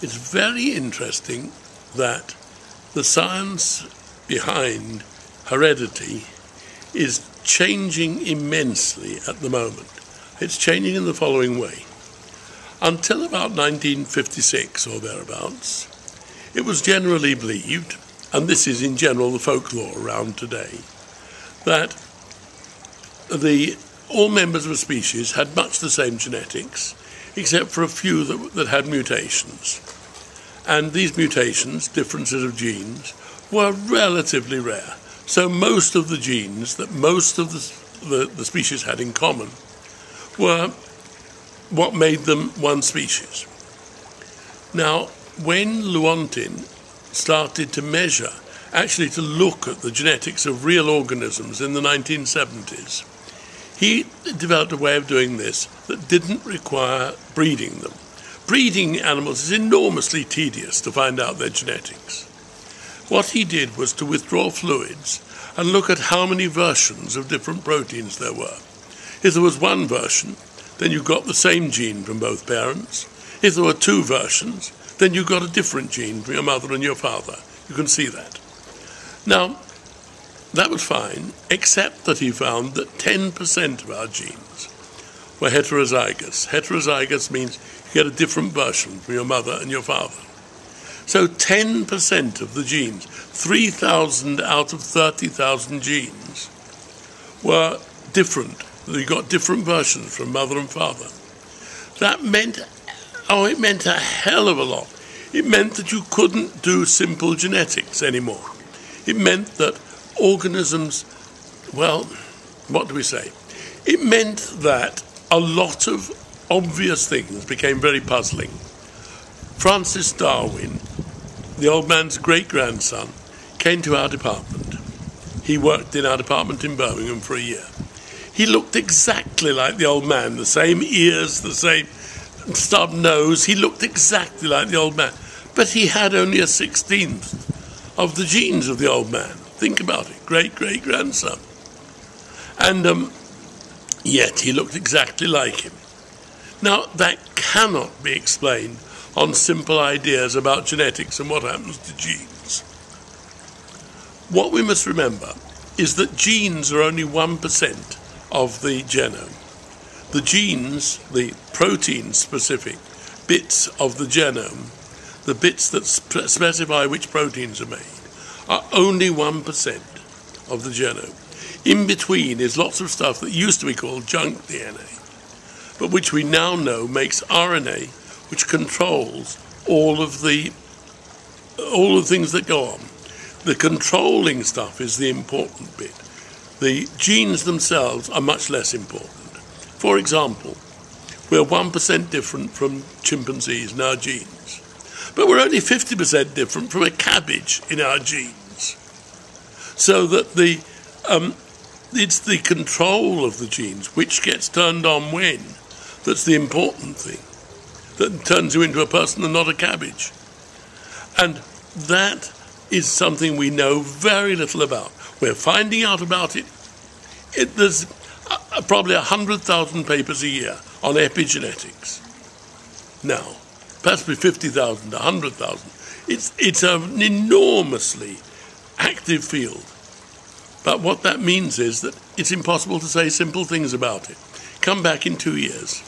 it's very interesting that the science behind heredity is changing immensely at the moment. It's changing in the following way. Until about 1956 or thereabouts, it was generally believed, and this is in general the folklore around today, that the all members of a species had much the same genetics, except for a few that, that had mutations. And these mutations, differences of genes, were relatively rare. So most of the genes that most of the, the, the species had in common were what made them one species. Now, when Lewontin started to measure, actually to look at the genetics of real organisms in the 1970s, he developed a way of doing this that didn't require breeding them. Breeding animals is enormously tedious to find out their genetics. What he did was to withdraw fluids and look at how many versions of different proteins there were. If there was one version, then you got the same gene from both parents. If there were two versions, then you got a different gene from your mother and your father. You can see that. Now, that was fine, except that he found that 10% of our genes were heterozygous. Heterozygous means you get a different version from your mother and your father. So 10% of the genes, 3,000 out of 30,000 genes, were different. You got different versions from mother and father. That meant, oh, it meant a hell of a lot. It meant that you couldn't do simple genetics anymore. It meant that organisms, well, what do we say? It meant that a lot of obvious things became very puzzling. Francis Darwin, the old man's great grandson, came to our department. He worked in our department in Birmingham for a year. He looked exactly like the old man, the same ears, the same stub nose. He looked exactly like the old man. But he had only a sixteenth of the genes of the old man. Think about it great great grandson. And um, yet he looked exactly like him. Now, that cannot be explained on simple ideas about genetics and what happens to genes. What we must remember is that genes are only 1% of the genome. The genes, the protein specific bits of the genome, the bits that sp- specify which proteins are made, are only 1% of the genome. In between is lots of stuff that used to be called junk DNA, but which we now know makes RNA, which controls all of the all the things that go on. The controlling stuff is the important bit. The genes themselves are much less important. For example, we're 1% different from chimpanzees in our genes, but we're only 50% different from a cabbage in our genes. So that the um, it's the control of the genes which gets turned on when that's the important thing that turns you into a person and not a cabbage. And that is something we know very little about. We're finding out about it, it there's uh, probably 100,000 papers a year on epigenetics. Now perhaps 50,000 100,000 it's it's an enormously active field. But what that means is that it's impossible to say simple things about it. Come back in two years.